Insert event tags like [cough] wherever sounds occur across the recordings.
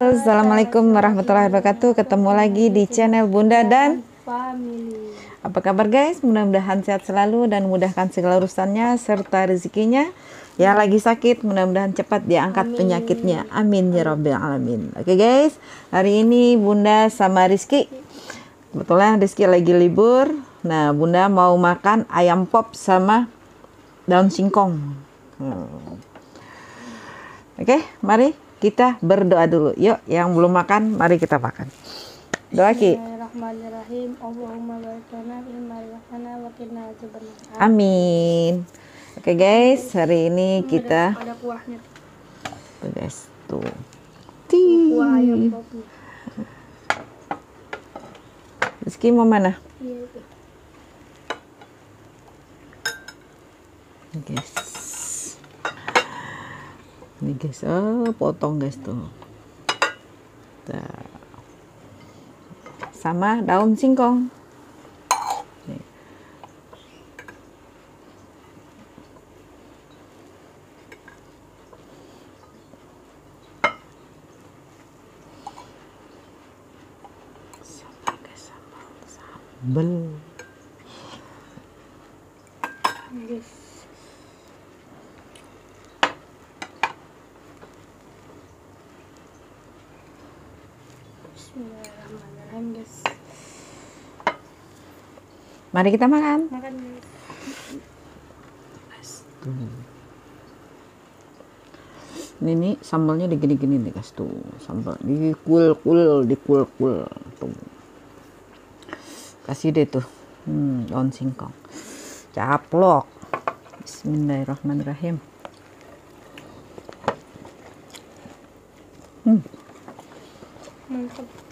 Assalamualaikum warahmatullahi wabarakatuh. Ketemu lagi di channel Bunda dan family. apa kabar guys? Mudah-mudahan sehat selalu dan mudahkan segala urusannya serta rezekinya. Yang lagi sakit mudah-mudahan cepat diangkat penyakitnya. Amin ya rabbal alamin. Oke guys, hari ini Bunda sama Rizky kebetulan Rizky lagi libur. Nah, Bunda mau makan ayam pop sama daun singkong. Hmm. Oke, mari kita berdoa dulu. Yuk, yang belum makan, mari kita makan. Doa Ki. Amin. Oke guys, hari ini kita ada kuahnya. tuh guys tuh. Kuah ayam Ti. Rizky mau mana? Iya. Guys. Ini guys, oh, potong guys tuh. Sama daun singkong. Nih. Sambal sambal. Sambal. Guys. Bismillahirrahmanirrahim guys. Mari kita makan. Makan guys. Ini nih sambalnya digini-gini nih guys tuh. Sambal dikul-kul dikul-kul. Tuh. Kasih deh tuh. Hmm, daun singkong. Caplok. Bismillahirrahmanirrahim Mantap.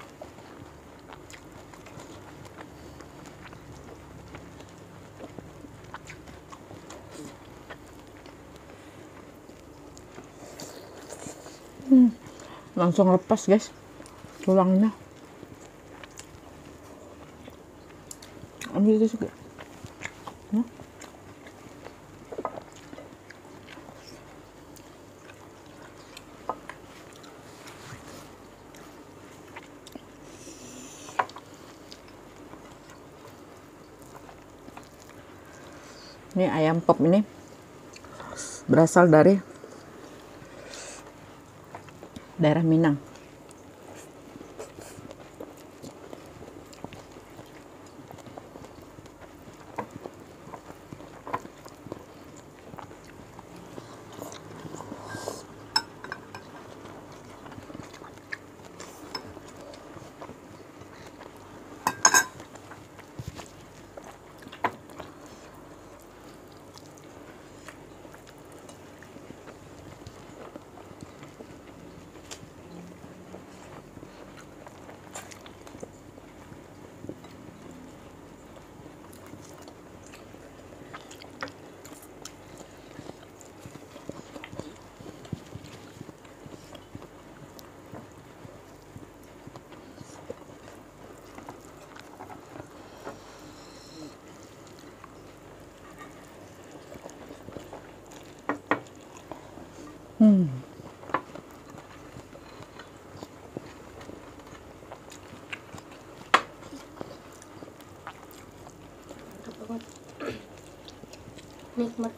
langsung lepas guys tulangnya ambil itu juga ini ayam pop ini berasal dari daerah Minang. Hmm. Mantap banget. Nikmat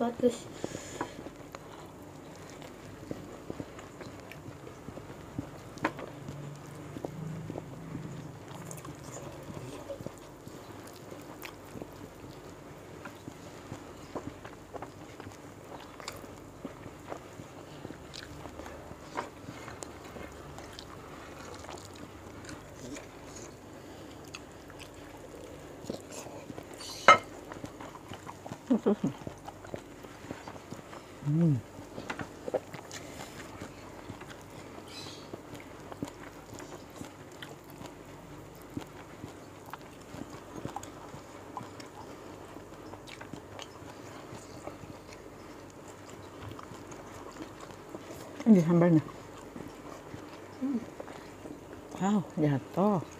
banget guys. Ini sambalnya. Wow, jatuh. Guys, dicocol. Dicocol. Dah. Hmm.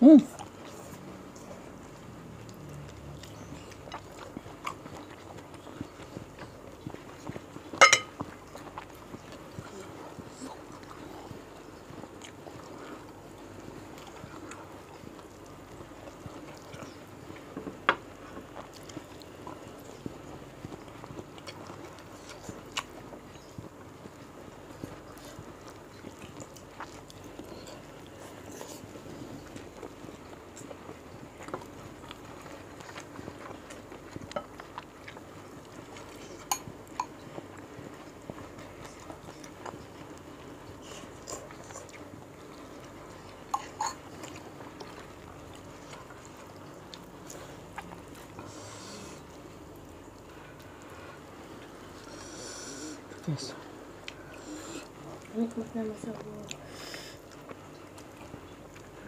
嗯。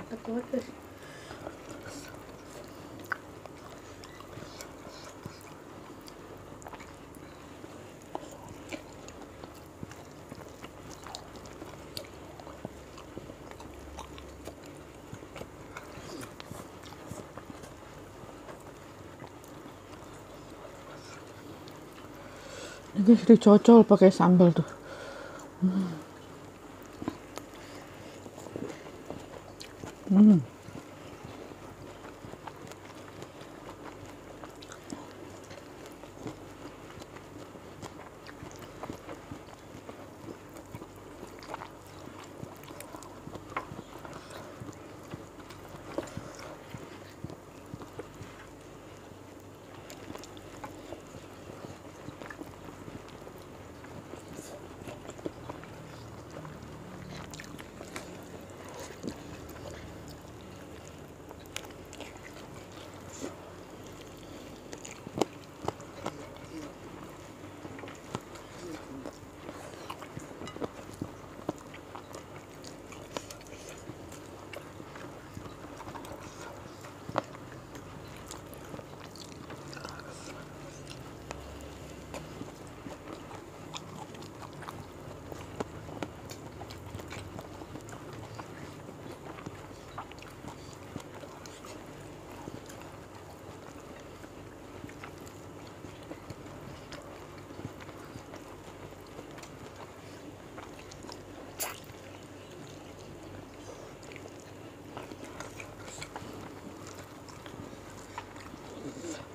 Takot eh. Ini dicocol pakai sambal tuh. Hmm.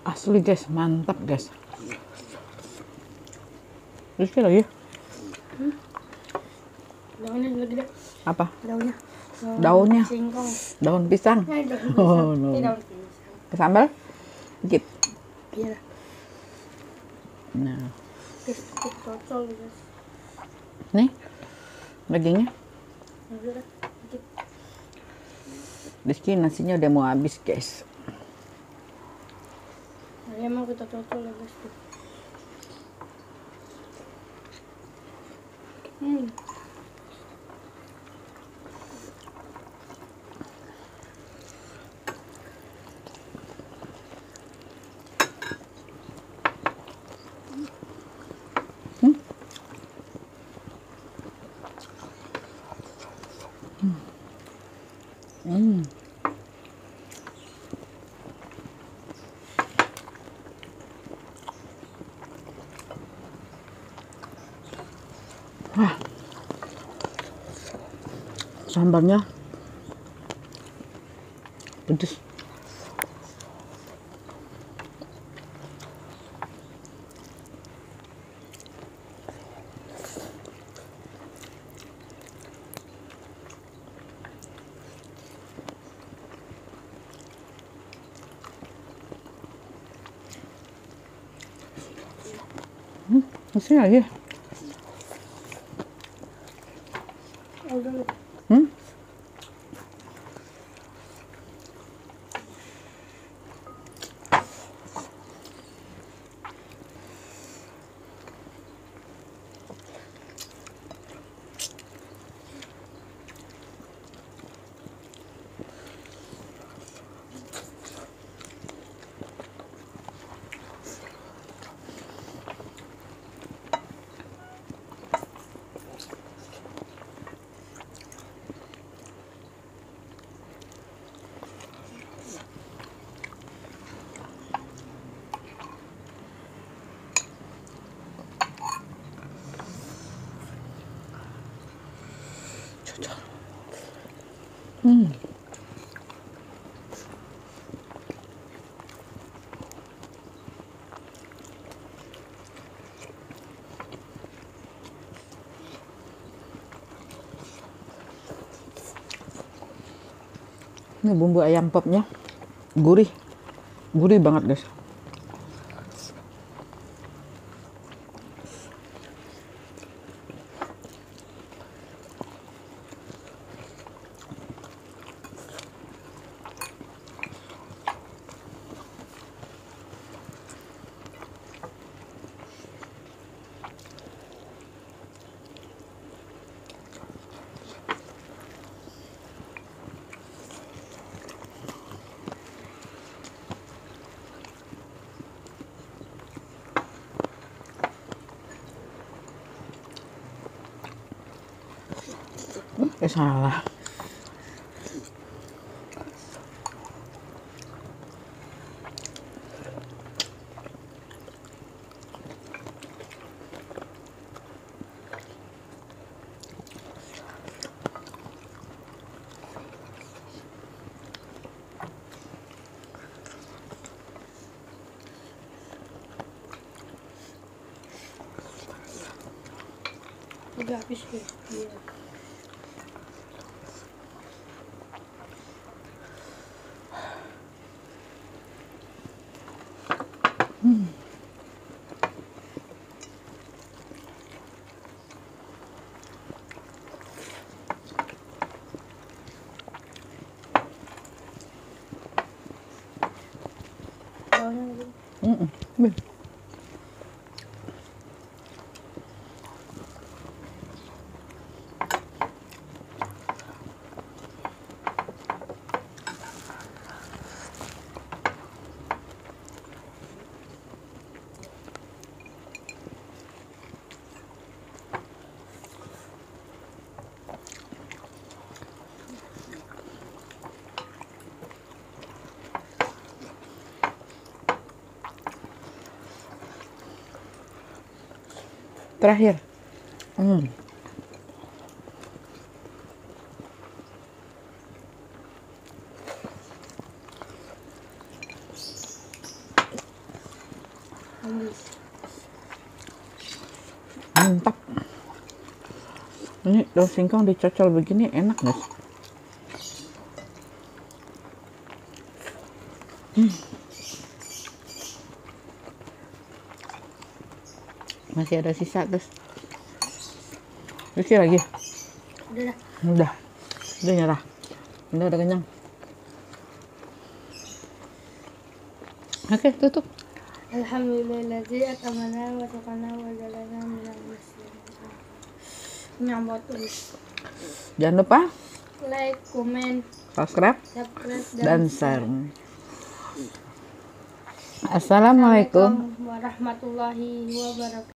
Asli guys, mantap guys. Rizky lagi Daunnya lagi deh. apa? Daunnya. Daunnya. Singkong. Daun pisang. Eh, daun [laughs] pisang. Oh, no. Daun pisang. Sambal? Dikit. Iya. Nah, nih dagingnya. Rizky nasinya udah mau habis guys. Nah, emang kita cocol ya guys. tuh. Hmm. Hmm. Wah. sambalnya pedes Hmm, masih lagi. Ini bumbu ayam popnya gurih, gurih banget guys. Eh salah. Udah habis ya. Iya. Terakhir. Hmm. Mantap. Ini daun singkong dicocol begini enak guys. Masih ada sisa guys. Isi lagi. Udah dah. Udah. Udah nyerah. Udah udah kenyang. Oke, tutup. Atamana wa taqana wa jalana minal muslimin. Terus. Jangan lupa Like, comment, subscribe subscribe dan share. Assalamualaikum warahmatullahi wabarakatuh.